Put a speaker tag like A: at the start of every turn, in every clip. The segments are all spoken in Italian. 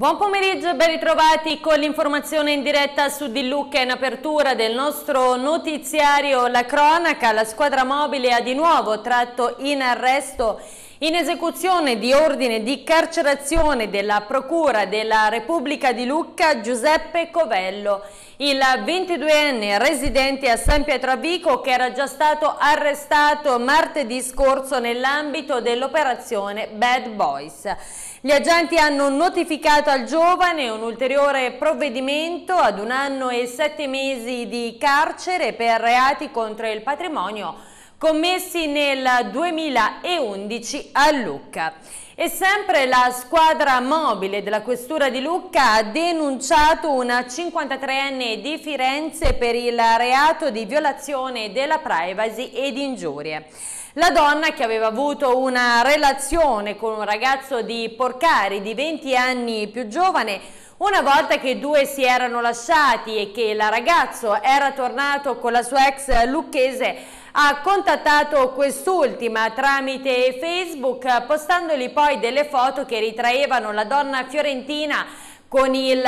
A: Buon pomeriggio e ben ritrovati con l'informazione in diretta su Di Lucca in apertura del nostro notiziario La Cronaca. La squadra mobile ha di nuovo tratto in arresto in esecuzione di ordine di carcerazione della Procura della Repubblica di Lucca Giuseppe Covello, il 22enne residente a San Pietrovico che era già stato arrestato martedì scorso nell'ambito dell'operazione Bad Boys. Gli agenti hanno notificato al giovane un ulteriore provvedimento ad un anno e sette mesi di carcere per reati contro il patrimonio commessi nel 2011 a Lucca. E sempre la squadra mobile della Questura di Lucca ha denunciato una 53enne di Firenze per il reato di violazione della privacy ed ingiurie. La donna che aveva avuto una relazione con un ragazzo di Porcari di 20 anni più giovane una volta che i due si erano lasciati e che il ragazzo era tornato con la sua ex lucchese ha contattato quest'ultima tramite Facebook postandogli poi delle foto che ritraevano la donna fiorentina con il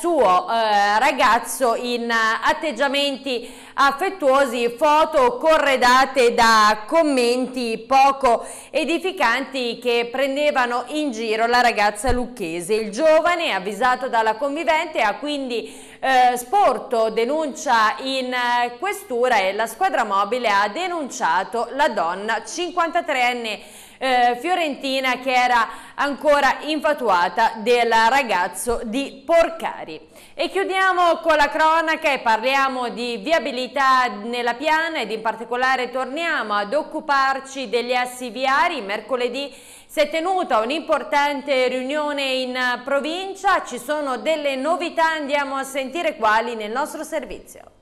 A: suo eh, ragazzo in atteggiamenti affettuosi, foto corredate da commenti poco edificanti che prendevano in giro la ragazza lucchese. Il giovane, avvisato dalla convivente, ha quindi eh, sporto denuncia in eh, questura e la squadra mobile ha denunciato la donna 53enne eh, fiorentina che era ancora infatuata del ragazzo di Porcari. E chiudiamo con la cronaca e parliamo di viabilità nella piana ed in particolare torniamo ad occuparci degli assi viari. Mercoledì si è tenuta un'importante riunione in provincia, ci sono delle novità, andiamo a sentire quali nel nostro servizio.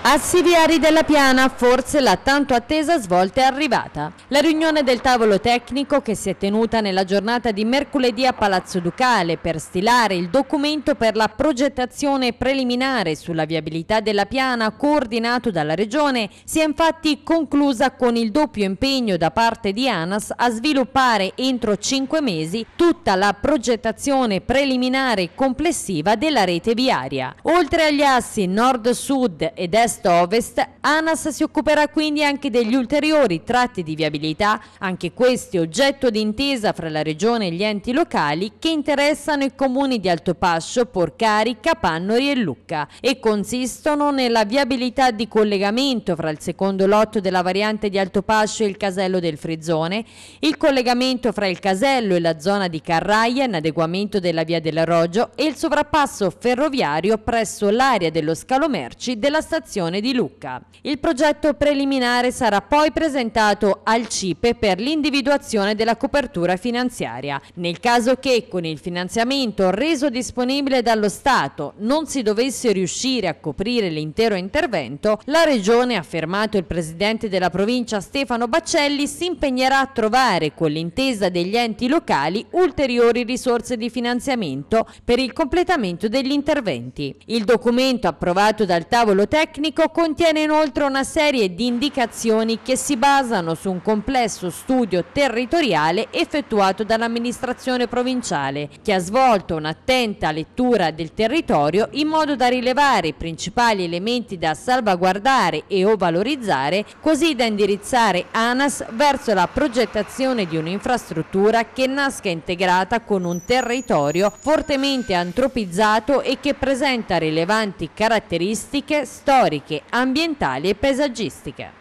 B: Assi viari della Piana, forse la tanto attesa svolta è arrivata. La riunione del tavolo tecnico che si è tenuta nella giornata di mercoledì a Palazzo Ducale per stilare il documento per la progettazione preliminare sulla viabilità della Piana coordinato dalla Regione si è infatti conclusa con il doppio impegno da parte di ANAS a sviluppare entro cinque mesi tutta la progettazione preliminare complessiva della rete viaria. Oltre agli assi nord-sud ed est est-ovest, ANAS si occuperà quindi anche degli ulteriori tratti di viabilità, anche questi oggetto di intesa fra la Regione e gli enti locali che interessano i comuni di Altopascio, Porcari, Capannori e Lucca e consistono nella viabilità di collegamento fra il secondo lotto della variante di Altopascio e il casello del Frizzone, il collegamento fra il casello e la zona di Carraia in adeguamento della via del Roggio e il sovrappasso ferroviario presso l'area dello scalo merci della stazione Regione di Lucca. Il progetto preliminare sarà poi presentato al CIPE per l'individuazione della copertura finanziaria. Nel caso che con il finanziamento reso disponibile dallo Stato non si dovesse riuscire a coprire l'intero intervento, la Regione, ha affermato il Presidente della provincia Stefano Baccelli, si impegnerà a trovare con l'intesa degli enti locali ulteriori risorse di finanziamento per il completamento degli interventi. Il documento approvato dal tavolo tecnico Tecnico contiene inoltre una serie di indicazioni che si basano su un complesso studio territoriale effettuato dall'amministrazione provinciale, che ha svolto un'attenta lettura del territorio in modo da rilevare i principali elementi da salvaguardare e o valorizzare, così da indirizzare ANAS verso la progettazione di un'infrastruttura che nasca integrata con un territorio fortemente antropizzato e che presenta rilevanti caratteristiche storiche economiche, ambientali e paesaggistiche.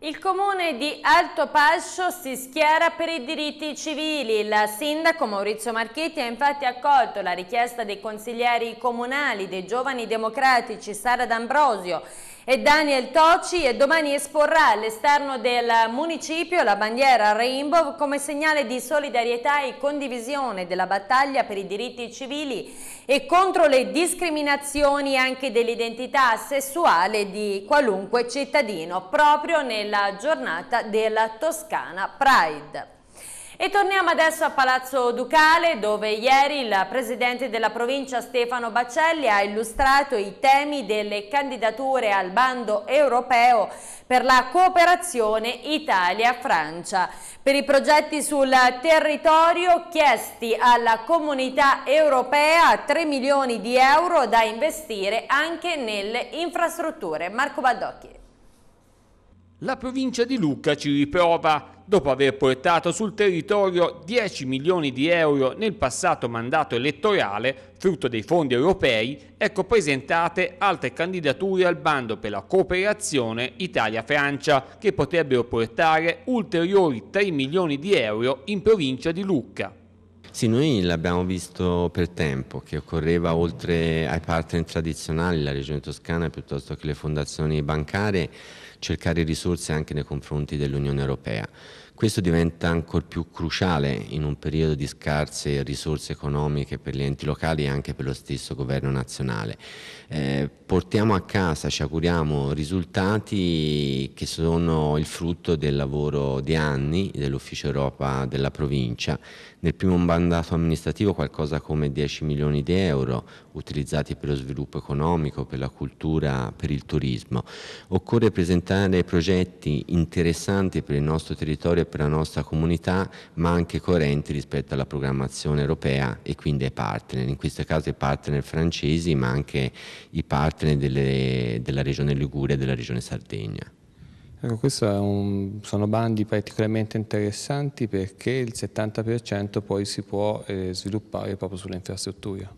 A: Il comune di Alto Pascio si schiera per i diritti civili. Il sindaco Maurizio Marchetti ha infatti accolto la richiesta dei consiglieri comunali dei giovani democratici Sara D'Ambrosio e Daniel Toci e domani esporrà all'esterno del municipio la bandiera Rainbow come segnale di solidarietà e condivisione della battaglia per i diritti civili e contro le discriminazioni anche dell'identità sessuale di qualunque cittadino proprio nella giornata della Toscana Pride. E torniamo adesso a Palazzo Ducale dove ieri il presidente della provincia Stefano Baccelli ha illustrato i temi delle candidature al bando europeo per la cooperazione Italia-Francia. Per i progetti sul territorio chiesti alla comunità europea 3 milioni di euro da investire anche nelle infrastrutture. Marco Baldocchi.
C: La provincia di Lucca ci riprova. Dopo aver portato sul territorio 10 milioni di euro nel passato mandato elettorale, frutto dei fondi europei, ecco presentate altre candidature al bando per la cooperazione Italia-Francia, che potrebbero portare ulteriori 3 milioni di euro in provincia di Lucca.
D: Sì, noi l'abbiamo visto per tempo, che occorreva oltre ai partner tradizionali, la Regione Toscana piuttosto che le fondazioni bancarie, cercare risorse anche nei confronti dell'Unione Europea. Questo diventa ancora più cruciale in un periodo di scarse risorse economiche per gli enti locali e anche per lo stesso governo nazionale. Eh, portiamo a casa, ci auguriamo, risultati che sono il frutto del lavoro di anni dell'Ufficio Europa della provincia. Nel primo mandato amministrativo qualcosa come 10 milioni di euro utilizzati per lo sviluppo economico, per la cultura, per il turismo. Occorre presentare progetti interessanti per il nostro territorio per la nostra comunità, ma anche coerenti rispetto alla programmazione europea e quindi ai partner, in questo caso i partner francesi, ma anche i partner delle, della regione Liguria e della regione Sardegna.
E: Ecco, questi sono bandi particolarmente interessanti perché il 70% poi si può eh, sviluppare proprio sulle infrastrutture.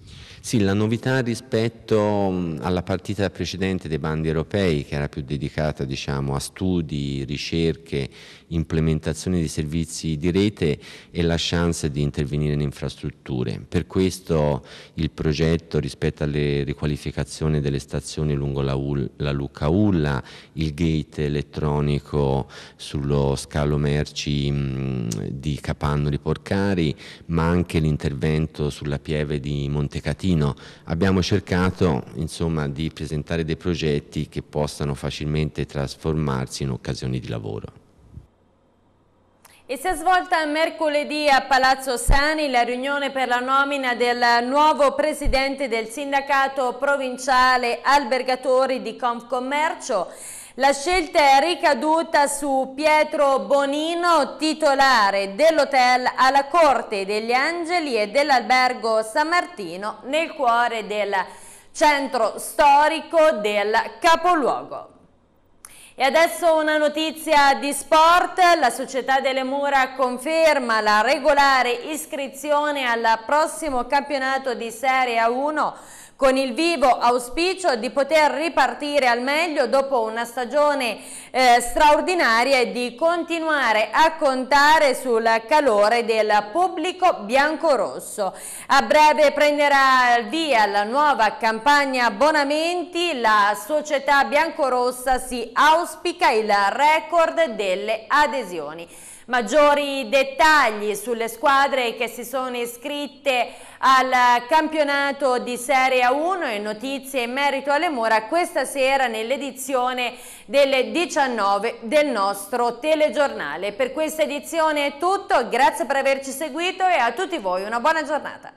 D: Sì, la novità rispetto alla partita precedente dei bandi europei, che era più dedicata diciamo, a studi, ricerche, implementazione di servizi di rete, è la chance di intervenire in infrastrutture. Per questo il progetto rispetto alle riqualificazioni delle stazioni lungo la, la Lucca Ulla, il gate elettronico sullo scalo merci mh, di Capanno di Porcari, ma anche l'intervento sulla pieve di Montecatino abbiamo cercato insomma, di presentare dei progetti che possano facilmente trasformarsi in occasioni di lavoro.
A: E si è svolta mercoledì a Palazzo Sani la riunione per la nomina del nuovo presidente del sindacato provinciale albergatori di Confcommercio. La scelta è ricaduta su Pietro Bonino, titolare dell'hotel alla Corte degli Angeli e dell'albergo San Martino nel cuore del centro storico del capoluogo. E adesso una notizia di sport, la Società delle Mura conferma la regolare iscrizione al prossimo campionato di Serie A1 con il vivo auspicio di poter ripartire al meglio dopo una stagione eh, straordinaria e di continuare a contare sul calore del pubblico biancorosso. A breve prenderà via la nuova campagna abbonamenti, la società biancorossa si auspica il record delle adesioni. Maggiori dettagli sulle squadre che si sono iscritte al campionato di Serie A1 e notizie in merito alle mura questa sera nell'edizione delle 19 del nostro telegiornale. Per questa edizione è tutto, grazie per averci seguito e a tutti voi una buona giornata.